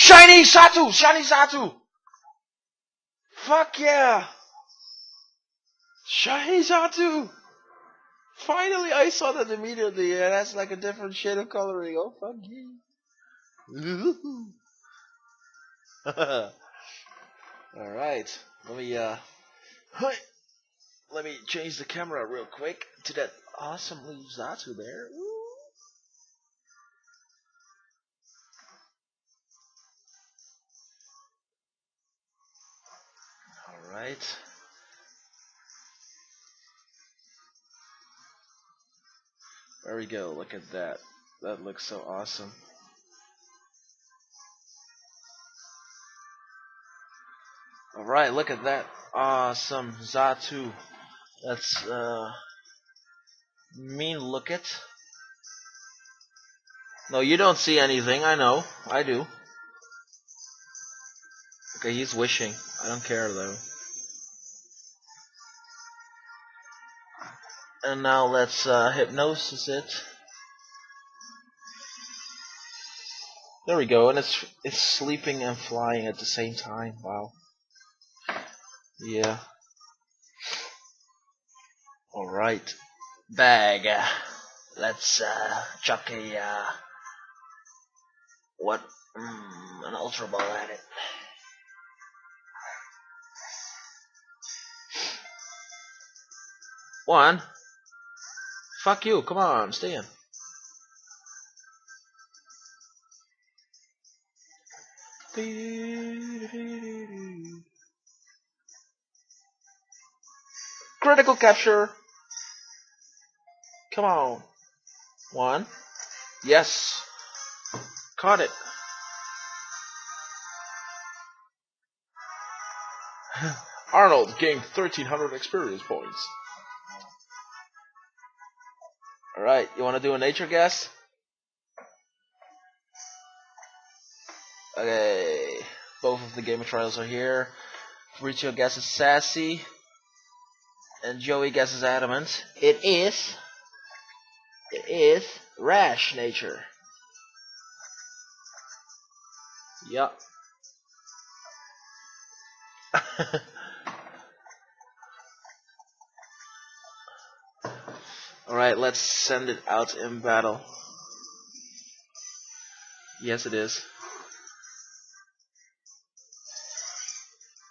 Shiny Xatu! Shiny Xatu! Fuck yeah! Shiny Xatu! Finally, I saw that immediately, and that's like a different shade of coloring. Oh, fuck you. Alright, let me, uh, let me change the camera real quick to that awesome Xatu there. Alright. There we go, look at that. That looks so awesome. Alright, look at that awesome Xatu. That's uh mean look it. No, you don't see anything, I know. I do. Okay, he's wishing. I don't care though. And now let's uh, hypnosis it. There we go, and it's it's sleeping and flying at the same time. Wow. Yeah. Alright. Bag. Let's uh, chuck a uh, what? Mm, an ultra ball at it. One. Fuck you, come on, stay in. Critical capture. Come on. One. Yes. Caught it. Arnold gained 1300 experience points. Alright, you want to do a nature guess? Okay, both of the Game Trials are here. Richo guesses Sassy, and Joey guesses Adamant. It is, it is Rash Nature. Yup. Alright, let's send it out in battle. Yes, it is.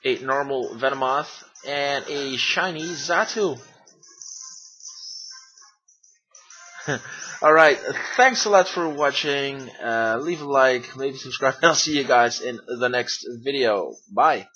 A normal Venomoth and a shiny Xatu. Alright, thanks a lot for watching. Uh, leave a like, maybe subscribe, and I'll see you guys in the next video. Bye.